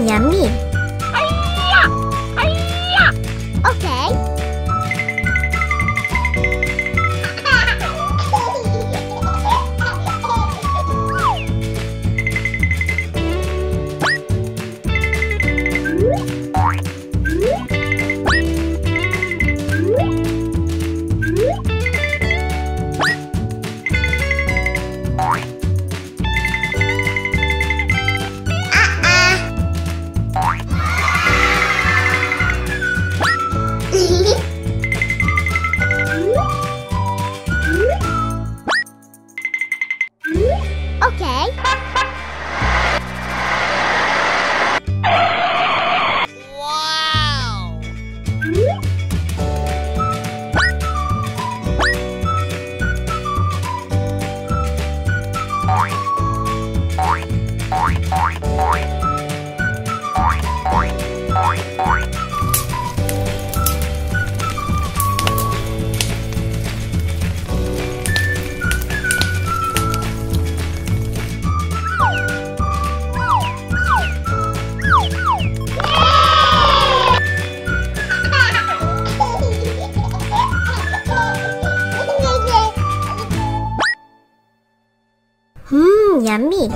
Yummy! Mmm, yummy.